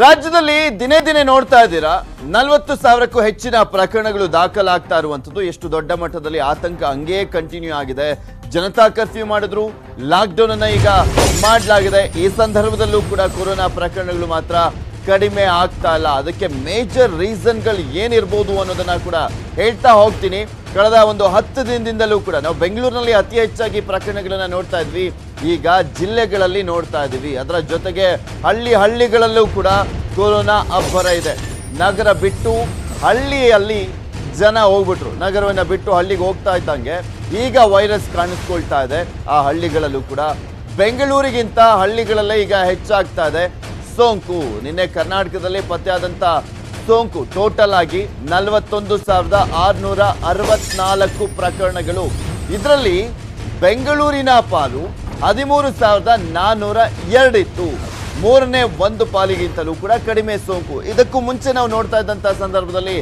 ರಾಜ್ಯದಲ್ಲಿ ದಿನೇ ದಿನೇ ನೋಡ್ತಾ ಇದ್ದೀರಾ? ನಲವತ್ತು ಸಾವಿರಕ್ಕೂ ಹೆಚ್ಚಿನ ಪ್ರಕರಣಗಳು ದಾಖಲಾಗ್ತಾ ಇರುವಂಥದ್ದು. ಎಷ್ಟು ದೊಡ್ಡ ಮಟ್ಟದಲ್ಲಿ ಆತಂಕ ಹಂಗೇ ಕಂಟಿನ್ಯೂ ಆಗಿದೆ. ಜನತಾ ಕರ್ಫ್ಯೂ ಮಾಡಿದ್ರು. ಲಾಕ್ಡೌನ್ ಅನ್ನ ಈಗ ಮಾಡಲಾಗಿದೆ. ಈ ಸಂದರ್ಭದಲ್ಲೂ ಕೂಡ ಕೊರೋನಾ ಪ್ರಕರಣಗಳು ಮಾತ್ರ ಕಡಿಮೆ ಆಗ್ತಾ ಇಲ್ಲ. ಅದಕ್ಕೆ ಮೇಜರ್ ರೀಸನ್ಗಳು ಏನಿರ್ಬೋದು ಅನ್ನೋದನ್ನ ಕೂಡ ಹೇಳ್ತಾ ಹೋಗ್ತೀನಿ. ಕಳೆದ ಒಂದು ಹತ್ತು ದಿನದಿಂದಲೂ ಕೂಡ ನಾವು ಬೆಂಗಳೂರಿನಲ್ಲಿ ಅತಿ ಹೆಚ್ಚಾಗಿ ಪ್ರಕರಣಗಳನ್ನ ನೋಡ್ತಾ ಇದ್ವಿ. ಈಗ ಜಿಲ್ಲೆಗಳಲ್ಲಿ ನೋಡ್ತಾ ಇದ್ದೀವಿ. ಅದರ ಜೊತೆಗೆ ಹಳ್ಳಿ ಹಳ್ಳಿಗಳಲ್ಲೂ ಕೂಡ ಕೊರೋನಾ ಅಬ್ಬರ ಇದೆ. ನಗರ ಬಿಟ್ಟು ಹಳ್ಳಿಯಲ್ಲಿ ಜನ ಹೋಗ್ಬಿಟ್ರು. ನಗರವನ್ನ ಬಿಟ್ಟು ಹಳ್ಳಿಗೆ ಹೋಗ್ತಾ ಇದ್ದಂಗೆ ಈಗ ವೈರಸ್ ಕಾಣಿಸ್ಕೊಳ್ತಾ ಇದೆ. ಆ ಹಳ್ಳಿಗಳಲ್ಲೂ ಕೂಡ ಬೆಂಗಳೂರಿಗಿಂತ ಹಳ್ಳಿಗಳಲ್ಲೇ ಈಗ ಹೆಚ್ಚಾಗ್ತಾ ಇದೆ. ಸೋಂಕು. ನಿನ್ನೆ ಕರ್ನಾಟಕದಲ್ಲಿ ಪತ್ತೆಯಾದಂತ ಸೋಂಕು ಟೋಟಲ್ ಆಗಿ ನಲವತ್ತೊಂದು ಸಾವಿರದ ಆರುನೂರ ಅರವತ್ನಾಲ್ಕು ಪ್ರಕರಣಗಳು. ಇದರಲ್ಲಿ ಬೆಂಗಳೂರಿನ ಪಾಲು ಹದಿಮೂರು ಸಾವಿರದ ನಾನ್ನೂರ ಎರಡಿತ್ತು ಮೂರನೇ ಒಂದು ಪಾಲಿಗಿಂತಲೂ ಕೂಡ ಕಡಿಮೆ ಸೋಂಕು. ಇದಕ್ಕೂ ಮುಂಚೆ ನಾವು ನೋಡ್ತಾ ಇದ್ದಂಥ ಸಂದರ್ಭದಲ್ಲಿ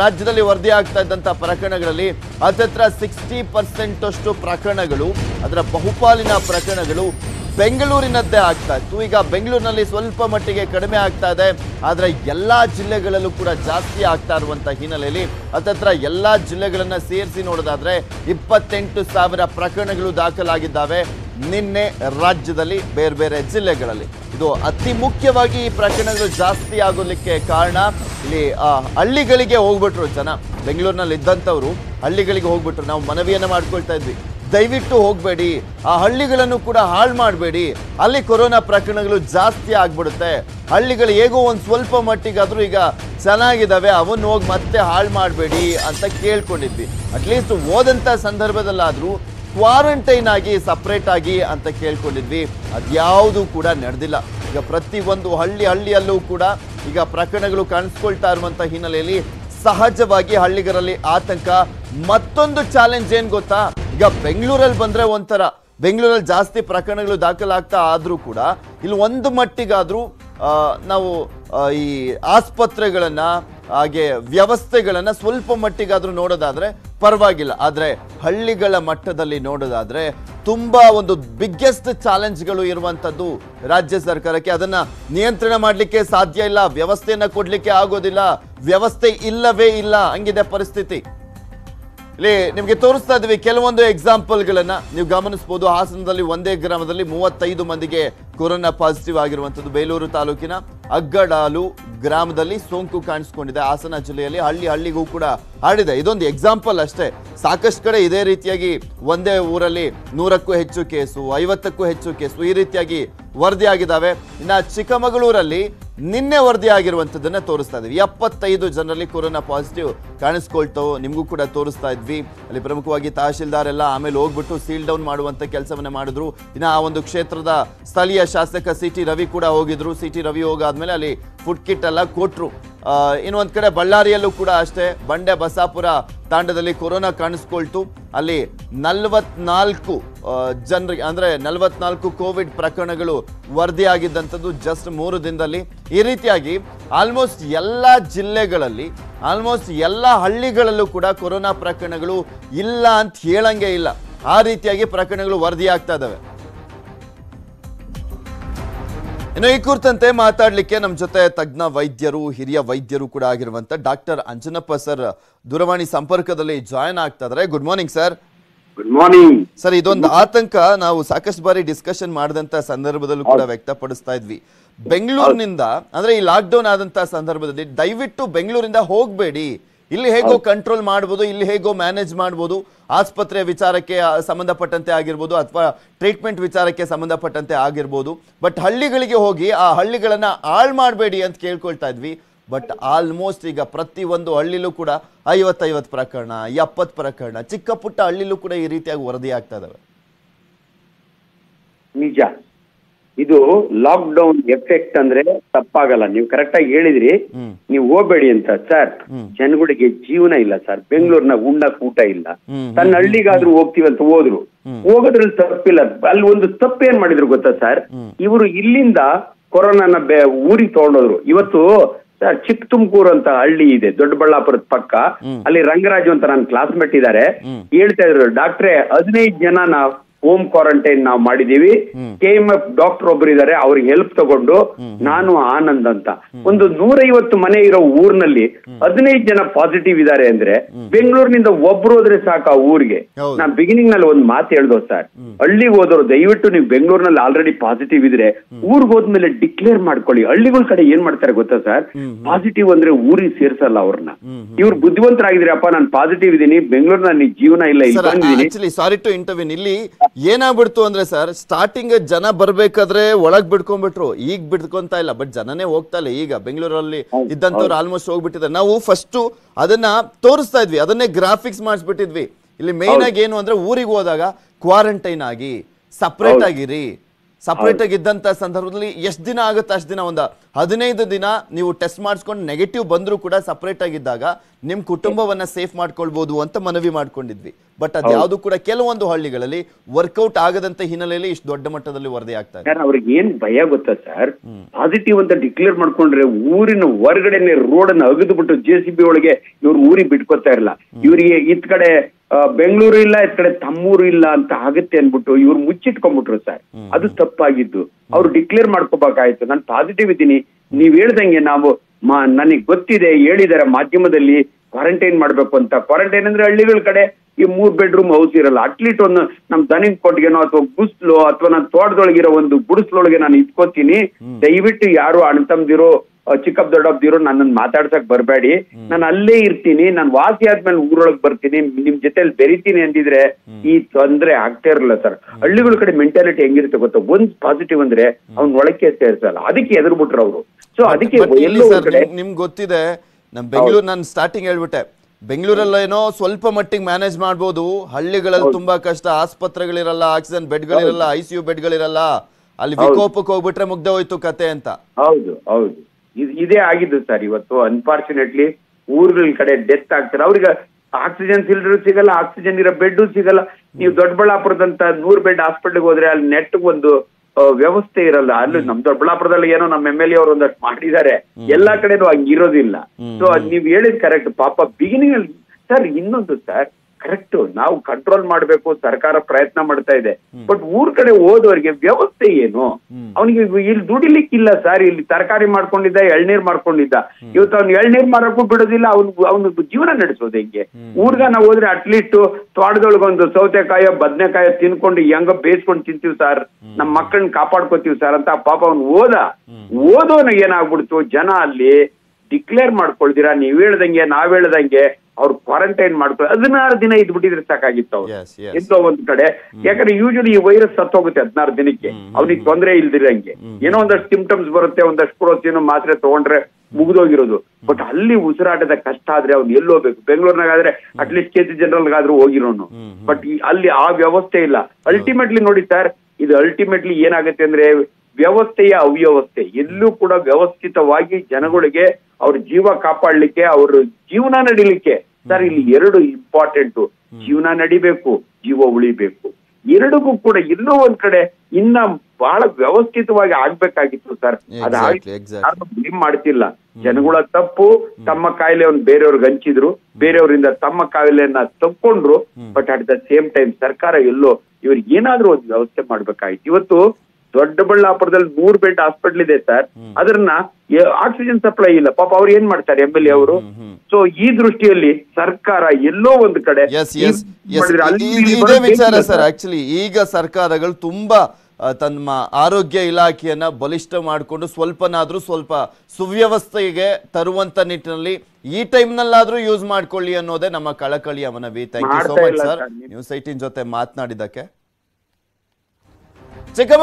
ರಾಜ್ಯದಲ್ಲಿ ವರದಿ ಆಗ್ತಾ ಇದ್ದಂಥ ಪ್ರಕರಣಗಳಲ್ಲಿ ಹತ್ತತ್ರ ಸಿಕ್ಸ್ಟಿ ಪರ್ಸೆಂಟ್ ಅಷ್ಟು ಪ್ರಕರಣಗಳು, ಅದರ ಬಹುಪಾಲಿನ ಪ್ರಕರಣಗಳು ಬೆಂಗಳೂರಿನದ್ದೇ ಆಗ್ತಾ ಇತ್ತು. ಈಗ ಬೆಂಗಳೂರಿನಲ್ಲಿ ಸ್ವಲ್ಪ ಮಟ್ಟಿಗೆ ಕಡಿಮೆ ಆಗ್ತಾ ಇದೆ. ಆದರೆ ಎಲ್ಲ ಜಿಲ್ಲೆಗಳಲ್ಲೂ ಕೂಡ ಜಾಸ್ತಿ ಆಗ್ತಾ ಇರುವಂಥ ಹಿನ್ನೆಲೆಯಲ್ಲಿ ಅತತ್ರ ಎಲ್ಲ ಜಿಲ್ಲೆಗಳನ್ನು ಸೇರಿಸಿ ನೋಡೋದಾದ್ರೆ ಇಪ್ಪತ್ತೆಂಟು ಸಾವಿರ ಪ್ರಕರಣಗಳು ದಾಖಲಾಗಿದ್ದಾವೆ ನಿನ್ನೆ ರಾಜ್ಯದಲ್ಲಿ ಬೇರೆ ಬೇರೆ ಜಿಲ್ಲೆಗಳಲ್ಲಿ. ಇದು ಅತಿ ಮುಖ್ಯವಾಗಿ ಈ ಪ್ರಕರಣಗಳು ಜಾಸ್ತಿ ಆಗೋಲಿಕ್ಕೆ ಕಾರಣ ಇಲ್ಲಿ ಹಳ್ಳಿಗಳಿಗೆ ಹೋಗ್ಬಿಟ್ರು ಜನ. ಬೆಂಗಳೂರಿನಲ್ಲಿ ಇದ್ದಂಥವ್ರು ಹಳ್ಳಿಗಳಿಗೆ ಹೋಗ್ಬಿಟ್ರು. ನಾವು ಮನವಿಯನ್ನು ಮಾಡ್ಕೊಳ್ತಾ ಇದ್ವಿ. ದಯವಿಟ್ಟು ಹೋಗಬೇಡಿ. ಆ ಹಳ್ಳಿಗಳನ್ನು ಕೂಡ ಹಾಳು ಮಾಡಬೇಡಿ. ಅಲ್ಲಿ ಕೊರೋನಾ ಪ್ರಕರಣಗಳು ಜಾಸ್ತಿ ಆಗ್ಬಿಡುತ್ತೆ. ಹಳ್ಳಿಗಳು ಹೇಗೋ ಒಂದು ಸ್ವಲ್ಪ ಮಟ್ಟಿಗಾದರೂ ಈಗ ಚೆನ್ನಾಗಿದ್ದಾವೆ ಅವನ್ನು ಹೋಗಿ ಮತ್ತೆ ಹಾಳು ಮಾಡಬೇಡಿ ಅಂತ ಕೇಳ್ಕೊಂಡಿದ್ವಿ. ಅಟ್ಲೀಸ್ಟ್ ಹೋದಂಥ ಸಂದರ್ಭದಲ್ಲಾದರೂ ಕ್ವಾರಂಟೈನ್ ಆಗಿ ಸಪ್ರೇಟ್ ಆಗಿ ಅಂತ ಕೇಳ್ಕೊಂಡಿದ್ವಿ. ಅದ್ಯಾವುದು ಕೂಡ ನಡೆದಿಲ್ಲ. ಈಗ ಪ್ರತಿ ಒಂದು ಹಳ್ಳಿ ಹಳ್ಳಿಯಲ್ಲೂ ಕೂಡ ಈಗ ಪ್ರಕರಣಗಳು ಕಾಣಿಸ್ಕೊಳ್ತಾ ಇರುವಂಥ ಹಿನ್ನೆಲೆಯಲ್ಲಿ ಸಹಜವಾಗಿ ಹಳ್ಳಿಗರಲ್ಲಿ ಆತಂಕ. ಮತ್ತೊಂದು ಚಾಲೆಂಜ್ ಏನು ಗೊತ್ತಾ? ಈಗ ಬೆಂಗಳೂರಲ್ಲಿ ಬಂದರೆ ಒಂಥರ, ಬೆಂಗಳೂರಲ್ಲಿ ಜಾಸ್ತಿ ಪ್ರಕರಣಗಳು ದಾಖಲಾಗ್ತಾ ಆದರೂ ಕೂಡ ಇಲ್ಲಿ ಒಂದು ಮಟ್ಟಿಗಾದರೂ ನಾವು ಈ ಆಸ್ಪತ್ರೆಗಳನ್ನು, ಹಾಗೆ ವ್ಯವಸ್ಥೆಗಳನ್ನು ಸ್ವಲ್ಪ ಮಟ್ಟಿಗಾದರೂ ನೋಡೋದಾದರೆ ಪರವಾಗಿಲ್ಲ. ಆದರೆ ಹಳ್ಳಿಗಳ ಮಟ್ಟದಲ್ಲಿ ನೋಡೋದಾದರೆ ತುಂಬ ಒಂದು ಬಿಗ್ಗೆಸ್ಟ್ ಚಾಲೆಂಜ್ಗಳು ಇರುವಂಥದ್ದು ರಾಜ್ಯ ಸರ್ಕಾರಕ್ಕೆ. ಅದನ್ನು ನಿಯಂತ್ರಣ ಮಾಡಲಿಕ್ಕೆ ಸಾಧ್ಯ ಇಲ್ಲ, ವ್ಯವಸ್ಥೆಯನ್ನು ಕೊಡಲಿಕ್ಕೆ ಆಗೋದಿಲ್ಲ, ವ್ಯವಸ್ಥೆ ಇಲ್ಲವೇ ಇಲ್ಲ, ಹಂಗಿದೆ ಪರಿಸ್ಥಿತಿ. ಇಲ್ಲಿ ನಿಮಗೆ ತೋರಿಸ್ತಾ ಇದ್ದೀವಿ ಕೆಲವೊಂದು ಎಕ್ಸಾಂಪಲ್ಗಳನ್ನು ನೀವು ಗಮನಿಸಬಹುದು ಹಾಸನದಲ್ಲಿ ಒಂದೇ ಗ್ರಾಮದಲ್ಲಿ ಮೂವತ್ತೈದು ಮಂದಿಗೆ ಕೊರೋನಾ ಪಾಸಿಟಿವ್ ಆಗಿರುವಂಥದ್ದು. ಬೇಲೂರು ತಾಲೂಕಿನ ಅಗ್ಗಡಾಲು ಗ್ರಾಮದಲ್ಲಿ ಸೋಂಕು ಕಾಣಿಸ್ಕೊಂಡಿದೆ. ಹಾಸನ ಜಿಲ್ಲೆಯಲ್ಲಿ ಹಳ್ಳಿ ಹಳ್ಳಿಗೂ ಕೂಡ ಹರಡಿದೆ. ಇದೊಂದು ಎಕ್ಸಾಂಪಲ್ ಅಷ್ಟೇ. ಸಾಕಷ್ಟು ಕಡೆ ಇದೇ ರೀತಿಯಾಗಿ ಒಂದೇ ಊರಲ್ಲಿ ನೂರಕ್ಕೂ ಹೆಚ್ಚು ಕೇಸು, ಐವತ್ತಕ್ಕೂ ಹೆಚ್ಚು ಕೇಸು ಈ ರೀತಿಯಾಗಿ ವರದಿ ಆಗಿದ್ದಾವೆ ಇನ್ನ ಚಿಕ್ಕಮಗಳೂರಲ್ಲಿ ನಿನ್ನೆ ವರದಿ ಆಗಿರುವಂಥದ್ದನ್ನ ತೋರಿಸ್ತಾ ಇದ್ವಿ ಎಪ್ಪತ್ತೈದು ಜನರಲ್ಲಿ ಕೊರೋನಾ ಪಾಸಿಟಿವ್ ಕಾಣಿಸ್ಕೊಳ್ತಾವು ನಿಮಗೂ ಕೂಡ ತೋರಿಸ್ತಾ ಇದ್ವಿ. ಅಲ್ಲಿ ಪ್ರಮುಖವಾಗಿ ತಹಶೀಲ್ದಾರ್ ಎಲ್ಲ ಆಮೇಲೆ ಹೋಗ್ಬಿಟ್ಟು ಸೀಲ್ ಡೌನ್ ಮಾಡುವಂಥ ಕೆಲಸವನ್ನ ಮಾಡಿದ್ರು. ಇನ್ನು ಆ ಒಂದು ಕ್ಷೇತ್ರದ ಸ್ಥಳೀಯ ಶಾಸಕ ಸಿ ಟಿ ರವಿ ಕೂಡ ಹೋಗಿದ್ರು. ಸಿ ಟಿ ರವಿ ಹೋಗಾದ್ಮೇಲೆ ಅಲ್ಲಿ ಫುಡ್ ಕಿಟ್ ಎಲ್ಲ ಕೊಟ್ರು. ಆ, ಇನ್ನು ಒಂದ್ ಕಡೆ ಬಳ್ಳಾರಿಯಲ್ಲೂ ಕೂಡ ಅಷ್ಟೇ. ಬಂಡೆ ಬಸಾಪುರ ತಾಂಡದಲ್ಲಿ ಕೊರೋನಾ ಕಾಣಿಸ್ಕೊಳ್ತು. ಅಲ್ಲಿ ನಲ್ವತ್ನಾಲ್ಕು ಜನರಿಗೆ ಅಂದ್ರೆ ನಲವತ್ನಾಲ್ಕು ಕೋವಿಡ್ ಪ್ರಕರಣಗಳು ವರದಿಯಾಗಿದ್ದಂಥದ್ದು ಜಸ್ಟ್ ಮೂರು ದಿನದಲ್ಲಿ. ಈ ರೀತಿಯಾಗಿ ಆಲ್ಮೋಸ್ಟ್ ಎಲ್ಲ ಜಿಲ್ಲೆಗಳಲ್ಲಿ ಆಲ್ಮೋಸ್ಟ್ ಎಲ್ಲ ಹಳ್ಳಿಗಳಲ್ಲೂ ಕೂಡ ಕೊರೋನಾ ಪ್ರಕರಣಗಳು ಇಲ್ಲ ಅಂತ ಹೇಳಂಗೆ ಇಲ್ಲ. ಆ ರೀತಿಯಾಗಿ ಪ್ರಕರಣಗಳು ವರದಿಯಾಗ್ತಾ ಆಗ್ತಾ ಇನ್ನು ಈ ಕುರಿತಂತೆ ಮಾತಾಡಲಿಕ್ಕೆ ನಮ್ಮ ಜೊತೆ ತಜ್ಞ ವೈದ್ಯರು ಹಿರಿಯ ವೈದ್ಯರು ಕೂಡ ಆಗಿರುವಂತ ಡಾಕ್ಟರ್ ಅಂಜನಪ್ಪ ಸರ್ ದೂರವಾಣಿ ಸಂಪರ್ಕದಲ್ಲಿ ಜಾಯ್ನ್ ಆಗ್ತಾ ಇದಾರೆ. Good morning sir good morning sir ಇದೊಂದು ಆತಂಕ ನಾವು ಸಾಕಷ್ಟು ಬಾರಿ ಡಿಸ್ಕಷನ್ ಮಾಡಿದಂತ ಸಂದರ್ಭದಲ್ಲೂ ಕೂಡ ವ್ಯಕ್ತಪಡಿಸ್ತಾ ಇದ್ವಿ. ಬೆಂಗಳೂರಿನಿಂದ ಅಂದ್ರೆ ಈ ಲಾಕ್ಡೌನ್ ಆದಂತ ಸಂದರ್ಭದಲ್ಲಿ ದಯವಿಟ್ಟು ಬೆಂಗಳೂರಿಂದ ಹೋಗಬೇಡಿ. ಇಲ್ಲಿ ಹೇಗೋ ಕಂಟ್ರೋಲ್ ಮಾಡ್ಬೋದು ಇಲ್ಲಿ ಹೇಗೋ ಮ್ಯಾನೇಜ್ ಮಾಡ್ಬೋದು ಆಸ್ಪತ್ರೆ ವಿಚಾರಕ್ಕೆ ಸಂಬಂಧಪಟ್ಟಂತೆ ಆಗಿರ್ಬೋದು ಅಥವಾ ಟ್ರೀಟ್ಮೆಂಟ್ ವಿಚಾರಕ್ಕೆ ಸಂಬಂಧಪಟ್ಟಂತೆ ಆಗಿರ್ಬೋದು. ಬಟ್ ಹಳ್ಳಿಗಳಿಗೆ ಹೋಗಿ ಆ ಹಳ್ಳಿಗಳನ್ನ ಆಳ್ ಮಾಡಬೇಡಿ ಅಂತ ಕೇಳ್ಕೊಳ್ತಾ ಇದ್ವಿ. ಬಟ್ ಆಲ್ಮೋಸ್ಟ್ ಈಗ ಪ್ರತಿ ಒಂದು ಹಳ್ಳಿಲೂ ಕೂಡ ಐವತ್ತೈವತ್ತು ಪ್ರಕರಣ ಎಪ್ಪತ್ತು ಪ್ರಕರಣ ಚಿಕ್ಕ ಪುಟ್ಟ ಹಳ್ಳಿಲೂ ಕೂಡ ಈ ರೀತಿಯಾಗಿ ವರದಿ ಆಗ್ತಾ ಇದಾವೆ. ನಿಜ. ಇದು ಲಾಕ್ ಡೌನ್ ಎಫೆಕ್ಟ್ ಅಂದ್ರೆ ತಪ್ಪಾಗಲ್ಲ. ನೀವು ಕರೆಕ್ಟ್ ಆಗಿ ಹೇಳಿದ್ರಿ. ನೀವು ಹೋಗ್ಬೇಡಿ ಅಂತ. ಸರ್. ಜನಗಳಿಗೆ ಜೀವನ ಇಲ್ಲ ಸರ್ ಬೆಂಗಳೂರಿನ ಉಣ್ಣಕ್ ಊಟ ಇಲ್ಲ. ತನ್ನ ಹಳ್ಳಿಗಾದ್ರೂ ಹೋಗ್ತೀವಂತ ಹೋದ್ರು. ಹೋಗೋದ್ರಲ್ಲಿ ತಪ್ಪಿಲ್ಲ. ಅಲ್ಲಿ ಒಂದು ತಪ್ಪು ಏನ್ ಮಾಡಿದ್ರು ಗೊತ್ತಾ ಸರ್. ಇವರು ಇಲ್ಲಿಂದ ಕೊರೋನಾನ ಊರಿಗೆ ತಗೊಂಡೋದ್ರು. ಇವತ್ತು ಸರ್ ಚಿಕ್ಕ ತುಮಕೂರು ಅಂತ ಹಳ್ಳಿ ಇದೆ ದೊಡ್ಡಬಳ್ಳಾಪುರದ ಪಕ್ಕ. ಅಲ್ಲಿ ರಂಗರಾಜು ಅಂತ ನನ್ನ ಕ್ಲಾಸ್ಮೇಟ್ ಇದ್ದಾರೆ ಹೇಳ್ತಾ ಇದ್ರು ಡಾಕ್ಟ್ರೆ ಹದಿನೈದು ಜನನ ಹೋಮ್ ಕ್ವಾರಂಟೈನ್ ನಾವು ಮಾಡಿದೀವಿ. ಕೆ ಎಂ ಎಫ್ ಡಾಕ್ಟರ್ ಒಬ್ರು ಇದಾರೆ ಅವ್ರಿಗೆ ಹೆಲ್ಪ್ ತಗೊಂಡು ನಾನು ಆನಂದ್ ಅಂತ. ಒಂದು ನೂರೈವತ್ತು ಮನೆ ಇರೋ ಊರ್ನಲ್ಲಿ ಹದಿನೈದು ಜನ ಪಾಸಿಟಿವ್ ಇದಾರೆ ಅಂದ್ರೆ ಬೆಂಗಳೂರಿನಿಂದ ಒಬ್ರು ಹೋದ್ರೆ ಸಾಕು ಆ ಊರಿಗೆ. ನಾನ್ ಬಿಗಿನಿಂಗ್ನಲ್ಲಿ ಒಂದ್ ಮಾತು ಹೇಳ್ದೋ ಸರ್. ಹಳ್ಳಿಗೆ ಹೋದವರು ದಯವಿಟ್ಟು ನೀವು ಬೆಂಗಳೂರಿನಲ್ಲಿ ಆಲ್ರೆಡಿ ಪಾಸಿಟಿವ್ ಇದ್ರೆ ಊರ್ಗ್ ಹೋದ್ಮೇಲೆ ಡಿಕ್ಲೇರ್ ಮಾಡ್ಕೊಳ್ಳಿ. ಹಳ್ಳಿಗಳ ಕಡೆ ಏನ್ ಮಾಡ್ತಾರೆ ಗೊತ್ತಾ ಸರ್? ಪಾಸಿಟಿವ್ ಅಂದ್ರೆ ಊರಿಗೆ ಸೇರ್ಸಲ್ಲ ಅವ್ರನ್ನ ಇವ್ರು ಬುದ್ಧಿವಂತರಾಗಿದ್ರಪ್ಪ ನಾನು ಪಾಸಿಟಿವ್ ಇದೀನಿ ಬೆಂಗಳೂರಿನಲ್ಲಿ ಜೀವನ ಇಲ್ಲ ಇಲ್ಲಿ ಸರ್ ಆಕ್ಚುಲಿ ಸಾರಿ ಟು ಇಂಟರ್ವ್ಯೂನ್ ಇಲ್ಲಿ ಏನಾಗ್ಬಿಡ್ತು ಅಂದ್ರೆ ಸರ್ ಸ್ಟಾರ್ಟಿಂಗ್ ಜನ ಬರ್ಬೇಕಾದ್ರೆ ಒಳಗ್ ಬಿಡ್ಕೊಂಡ್ಬಿಟ್ರು ಈಗ ಬಿಡ್ಕೊಂತ ಇಲ್ಲ. ಬಟ್ ಜನನೇ ಹೋಗ್ತಾ ಇಲ್ಲ. ಈಗ ಬೆಂಗಳೂರಲ್ಲಿ ಇದ್ದಂತವ್ರು ಆಲ್ಮೋಸ್ಟ್ ಹೋಗ್ಬಿಟ್ಟಿದ್ದಾರೆ. ನಾವು ಫಸ್ಟ್ ಅದನ್ನ ತೋರಿಸ್ತಾ ಇದ್ವಿ. ಅದನ್ನೇ ಗ್ರಾಫಿಕ್ಸ್ ಮಾಡಿಸ್ಬಿಟ್ಟಿದ್ವಿ. ಇಲ್ಲಿ ಮೇನ್ ಆಗಿ ಏನು ಅಂದ್ರೆ ಊರಿಗೆ ಹೋದಾಗ ಕ್ವಾರಂಟೈನ್ ಆಗಿ ಸಪ್ರೇಟ್ ಆಗಿರಿ. ಸಪ್ರೇಟ್ ಆಗಿ ಇದ್ದಂತ ಸಂದರ್ಭದಲ್ಲಿ ಎಷ್ಟು ದಿನ ಆಗುತ್ತೆ ಅಷ್ಟು ದಿನ ಒಂದು ಹದಿನೈದು ದಿನ ನೀವು ಟೆಸ್ಟ್ ಮಾಡಿಸ್ಕೊಂಡು ನೆಗೆಟಿವ್ ಬಂದರೂ ಕೂಡ ಸಪ್ರೇಟ್ ಆಗಿದ್ದಾಗ ನಿಮ್ಮ ಕುಟುಂಬವನ್ನ ಸೇಫ್ ಮಾಡ್ಕೊಳ್ಬಹುದು ಅಂತ ಮನವಿ ಮಾಡ್ಕೊಂಡಿದ್ವಿ. ಬಟ್ ಅದ್ಯಾವುದು ಕೂಡ ಕೆಲವೊಂದು ಹಳ್ಳಿಗಳಲ್ಲಿ ವರ್ಕೌಟ್ ಆಗದಂತ ಹಿನ್ನೆಲೆಯಲ್ಲಿ ಇಷ್ಟು ದೊಡ್ಡ ಮಟ್ಟದಲ್ಲಿ ವರದಿ ಆಗ್ತಾ ಇದೆ. ಅವ್ರಿಗೆ ಏನ್ ಭಯ ಗೊತ್ತಾ ಸರ್ ಪಾಸಿಟಿವ್ ಅಂತ ಡಿಕ್ಲೇರ್ ಮಾಡ್ಕೊಂಡ್ರೆ ಊರಿನ ಹೊರಗಡೆನೆ ರೋಡ್ ಅನ್ನ ಅಗದು ಬಿಟ್ಟು ಜೆ ಸಿ ಬಿ ಒಳಗೆ ಇವ್ರು ಊರಿಗೆ ಬಿಟ್ಕೊತಾ ಇರಲ್ಲ. ಇವರಿಗೆ ಇತ್ ಕಡೆ ಬೆಂಗಳೂರು ಇಲ್ಲ ಈ ಕಡೆ ತಮ್ಮೂರು ಇಲ್ಲ ಅಂತ ಆಗುತ್ತೆ ಅನ್ಬಿಟ್ಟು ಇವ್ರು ಮುಚ್ಚಿಟ್ಕೊಂಡ್ಬಿಟ್ರು ಸರ್. ಅದು ತಪ್ಪಾಗಿದ್ದು. ಅವ್ರು ಡಿಕ್ಲೇರ್ ಮಾಡ್ಕೋಬೇಕಾಯ್ತು. ನಾನು ಪಾಸಿಟಿವ್ ಇದ್ದೀನಿ. ನೀವ್ ಹೇಳ್ದಂಗೆ ನಾವು ನನಗೆ ಗೊತ್ತಿದೆ ಹೇಳಿದಾರೆ ಮಾಧ್ಯಮದಲ್ಲಿ ಕ್ವಾರಂಟೈನ್ ಮಾಡ್ಬೇಕು ಅಂತ. ಕ್ವಾರಂಟೈನ್ ಅಂದ್ರೆ ಹಳ್ಳಿಗಳ ಕಡೆ ಈ ಮೂರ್ ಬೆಡ್ರೂಮ್ ಹೌಸ್ ಇರಲ್ಲ. ಅಟ್ಲೀಸ್ಟ್ ಒಂದು ನಮ್ ದನಿಂಗ್ ಕೊಟ್ಟಿಗೆನೋ ಅಥವಾ ಗುಸ್ಲು ಅಥವಾ ನನ್ನ ತೋಟದೊಳಗಿರೋ ಒಂದು ಗುಡಿಸ್ಲೊಳಗೆ ನಾನು ಇಟ್ಕೋತೀನಿ. ದಯವಿಟ್ಟು ಯಾರು ಅಣ್ತಮ್ದಿರೋ ಚಿಕ್ಕಪ್ ದೊಡ್ಡಪ್ದಿರೋ ನನ್ನನ್ನು ಮಾತಾಡ್ಸಕ್ ಬರಬೇಡಿ. ನಾನು ಅಲ್ಲೇ ಇರ್ತೀನಿ ನಾನು ವಾಸಿ ಆದ್ಮೇಲೆ ಊರೊಳಗೆ ಬರ್ತೀನಿ ನಿಮ್ ಜೊತೆಲಿ ಬೆರಿತೀನಿ ಅಂದಿದ್ರೆ ಈ ತೊಂದ್ರೆ ಆಗ್ತಾ ಇರಲ್ಲ ಸರ್. ಹಳ್ಳಿಗಳ ಕಡೆ ಮೆಂಟಾಲಿಟಿ ಹೆಂಗಿರುತ್ತೆ ಗೊತ್ತಾ? ಒಂದ್ ಪಾಸಿಟಿವ್ ಅಂದ್ರೆ ಅವ್ನ ಒಳಕ್ಕೆ ಸೇರ್ಸಲ್ಲ. ಅದಕ್ಕೆ ಎದುರು ಬಿಟ್ರು ಅವರು ಸೊ ಅದಕ್ಕೆ ಎಲ್ಲೋ ಕಡೆ ನಿಮ್ಗೆ ಗೊತ್ತಿದೆ ನಮ್ ಬೆಂಗಳೂರು ನಾನು ಸ್ಟಾರ್ಟಿಂಗ್ ಹೇಳ್ಬಿಟ್ಟೆ. ಬೆಂಗಳೂರಲ್ಲೇನೋ ಸ್ವಲ್ಪ ಮಟ್ಟಿಗೆ ಮ್ಯಾನೇಜ್ ಮಾಡ್ಬೋದು. ಹಳ್ಳಿಗಳಲ್ಲಿ ತುಂಬಾ ಕಷ್ಟ. ಆಸ್ಪತ್ರೆಗಳಿರಲ್ಲ ಆಕ್ಸಿಜನ್ ಬೆಡ್ಗಳಿರಲ್ಲ ಐಸಿಯು ಬೆಡ್ಗಳಿರಲ್ಲ. ಅಲ್ಲಿ ವಿಕೋಪಕ್ಕೆ ಹೋಗ್ಬಿಟ್ರೆ ಮುಗ್ದೆ ಹೋಯ್ತು ಕತೆ ಅಂತ. ಹೌದು ಹೌದು. ಇದ್- ಆಗಿದ್ದು ಸರ್ ಇವತ್ತು. ಅನ್ಫಾರ್ಚುನೇಟ್ಲಿ ಊರುಗಳ ಕಡೆ ಡೆತ್ ಆಗ್ತಾರೆ. ಅವ್ರಿಗೆ ಆಕ್ಸಿಜನ್ ಸಿಲಿಂಡರ್ ಸಿಗಲ್ಲ ಆಕ್ಸಿಜನ್ ಇರೋ ಬೆಡ್ ಸಿಗಲ್ಲ. ನೀವು ದೊಡ್ಡಬಳ್ಳಾಪುರದಂತ ನೂರ್ ಬೆಡ್ ಹಾಸ್ಪಿಟಲ್ಗೆ ಹೋದ್ರೆ ಅಲ್ಲಿ ನೆಟ್ ಒಂದು ವ್ಯವಸ್ಥೆ ಇರಲ್ಲ. ಅಲ್ಲಿ ನಮ್ ದೊಡ್ಡಬಳ್ಳಾಪುರದಲ್ಲಿ ಏನೋ ನಮ್ಮ ಎಂ ಎಲ್ ಎ ಅವರು ಒಂದಷ್ಟು ಮಾಡಿದ್ದಾರೆ. ಎಲ್ಲಾ ಕಡೆನೂ ಹಂಗಿರೋದಿಲ್ಲ. ಸೊ ನೀವ್ ಹೇಳಿದ್ ಕರೆಕ್ಟ್ ಪಾಪ ಬಿಗಿನಿಂಗ್ ಅಲ್ಲಿ ಸರ್ ಇನ್ನೊಂದು ಸರ್ ಕರೆಕ್ಟ್. ನಾವು ಕಂಟ್ರೋಲ್ ಮಾಡ್ಬೇಕು ಸರ್ಕಾರ ಪ್ರಯತ್ನ ಮಾಡ್ತಾ ಇದೆ. ಬಟ್ ಊರ್ ಕಡೆ ಹೋದವರಿಗೆ ವ್ಯವಸ್ಥೆ ಏನು? ಅವನಿಗೆ ಇಲ್ಲಿ ದುಡಿಲಿಕ್ಕಿಲ್ಲ ಸರ್. ಇಲ್ಲಿ ತರಕಾರಿ ಮಾಡ್ಕೊಂಡಿದ್ದ ಎಳ್ನೀರ್ ಮಾಡ್ಕೊಂಡಿದ್ದ. ಇವತ್ತು ಅವ್ನು ಎಳ್ನೀರ್ ಮಾರಕ್ಕೂ ಬಿಡೋದಿಲ್ಲ ಅವ್ನು ಅವ್ನ ಜೀವನ ನಡೆಸೋದು ಹೆಂಗೆ? ಊರ್ಗ ನಾವು ಹೋದ್ರೆ ಅಟ್ಲೀಸ್ಟ್ ತೋಟದೊಳಗೊಂದು ಸೌತೆಕಾಯ ಬದನೆಕಾಯ ತಿನ್ಕೊಂಡು ಹೆಂಗ ಬೇಯಿಸ್ಕೊಂಡು ತಿಂತೀವಿ ಸರ್. ನಮ್ಮ ಮಕ್ಕಳನ್ನ ಕಾಪಾಡ್ಕೋತೀವಿ ಸರ್ ಅಂತ ಪಾಪ ಅವ್ನು ಓದ. ಓದೋನ ಏನಾಗ್ಬಿಡ್ತು? ಜನ ಅಲ್ಲಿ ಡಿಕ್ಲೇರ್ ಮಾಡ್ಕೊಳ್ದಿರಾ ನೀವ್ ಹೇಳ್ದಂಗೆ ನಾವ್ ಹೇಳ್ದಂಗೆ. ಅವ್ರು ಕ್ವಾರಂಟೈನ್ ಮಾಡ್ತಾರೆ ಹದಿನಾರು ದಿನ ಇದ್ಬಿಟ್ಟಿದ್ರೆ ಸಾಕಾಗಿತ್ತು ಅವ್ರು. ಎಂತೋ ಒಂದ್ ಕಡೆ. ಯಾಕಂದ್ರೆ ಯೂಶಲಿ ಈ ವೈರಸ್ ಸತ್ತೋಗುತ್ತೆ ಹದಿನಾರು ದಿನಕ್ಕೆ. ಅವ್ನಿಗೆ ತೊಂದರೆ ಇಲ್ದಿರಂಗೆ ಏನೋ ಒಂದಷ್ಟು ಸಿಂಪ್ಟಮ್ಸ್ ಬರುತ್ತೆ ಒಂದಷ್ಟು ಪ್ರೋಟೀನ್ ಮಾತ್ರೆ ತಗೊಂಡ್ರೆ ಮುಗಿದೋಗಿರೋದು. ಬಟ್ ಅಲ್ಲಿ ಉಸಿರಾಟದ ಕಷ್ಟ ಆದ್ರೆ ಅವ್ನು ಎಲ್ಲಿ ಹೋಗ್ಬೇಕು? ಬೆಂಗಳೂರಿನಾಗಾದ್ರೆ ಅಟ್ಲೀಸ್ಟ್ ಕೆ ಸಿ ಜನರಲ್ಗಾದ್ರೂ ಹೋಗಿರೋನು. ಬಟ್ ಅಲ್ಲಿ ಆ ವ್ಯವಸ್ಥೆ ಇಲ್ಲ. ಅಲ್ಟಿಮೇಟ್ಲಿ ನೋಡಿ ಸರ್ ಇದು ಅಲ್ಟಿಮೇಟ್ಲಿ ಏನಾಗುತ್ತೆ ಅಂದ್ರೆ ವ್ಯವಸ್ಥೆಯ ಅವ್ಯವಸ್ಥೆ. ಎಲ್ಲೂ ಕೂಡ ವ್ಯವಸ್ಥಿತವಾಗಿ ಜನಗಳಿಗೆ ಅವ್ರ ಜೀವ ಕಾಪಾಡ್ಲಿಕ್ಕೆ ಅವ್ರ ಜೀವನ ನಡಿಲಿಕ್ಕೆ ಸರ್ ಇಲ್ಲಿ ಎರಡು ಇಂಪಾರ್ಟೆಂಟ್ ಜೀವನ ನಡಿಬೇಕು ಜೀವ ಉಳಿಬೇಕು. ಎರಡಿಗೂ ಕೂಡ ಎಲ್ಲೋ ಒಂದ್ ಕಡೆ ಇನ್ನ ಬಹಳ ವ್ಯವಸ್ಥಿತವಾಗಿ ಆಗ್ಬೇಕಾಗಿತ್ತು ಸರ್. ಅದಾಗಿ ಮಾಡ್ತಿಲ್ಲ. ಜನಗಳ ತಪ್ಪು ತಮ್ಮ ಕಾಯಿಲೆಯನ್ನು ಬೇರೆಯವ್ರಿಗೆ ಹಂಚಿದ್ರು. ಬೇರೆಯವರಿಂದ ತಮ್ಮ ಕಾಯಿಲೆಯನ್ನ ತಕ್ಕೊಂಡ್ರು. But at the same time ಸರ್ಕಾರ ಎಲ್ಲೋ ಇವ್ರಿಗೆ ಏನಾದ್ರೂ ಒಂದು ವ್ಯವಸ್ಥೆ ಮಾಡ್ಬೇಕಾಯ್ತು ಇವತ್ತು ದೊಡ್ಡಬಳ್ಳಾಪುರದಲ್ಲಿ ಮೂರ್ ಬೆಡ್ ಹಾಸ್ಪಿಟಲ್ ಇದೆ ಸರ್ ಅದನ್ನ ಆಕ್ಸಿಜನ್ ಸಪ್ಲೈ ಇಲ್ಲ. ಪಾಪ ಅವ್ರು ಏನ್ ಮಾಡ್ತಾರೆ ಎಂ ಎಲ್ ಎ ಅವರು? ಸೊ ಈ ದೃಷ್ಟಿಯಲ್ಲಿ ಸರ್ಕಾರ ಎಲ್ಲೋ ಒಂದು ಕಡೆ ವಿಚಾರ ಸರ್ ಆಕ್ಚುಲಿ ಈಗ ಸರ್ಕಾರಗಳು ತುಂಬಾ ತಮ್ಮ ಆರೋಗ್ಯ ಇಲಾಖೆಯನ್ನ ಬಲಿಷ್ಠ ಮಾಡಿಕೊಂಡು ಸ್ವಲ್ಪನಾದ್ರೂ ಸ್ವಲ್ಪ ಸುವ್ಯವಸ್ಥೆಗೆ ತರುವಂತ ನಿಟ್ಟಿನಲ್ಲಿ ಈ ಟೈಮ್ನಲ್ಲಾದ್ರೂ ಯೂಸ್ ಮಾಡ್ಕೊಳ್ಳಿ ಅನ್ನೋದೇ ನಮ್ಮ ಕಳಕಳಿಯ ಮನವಿ. Thank you so much sir. News ಐಟಿನ್ ಜೊತೆ ಮಾತನಾಡಿದ್ದಕ್ಕೆ. ಚಿಕ್ಕಮ್ಮ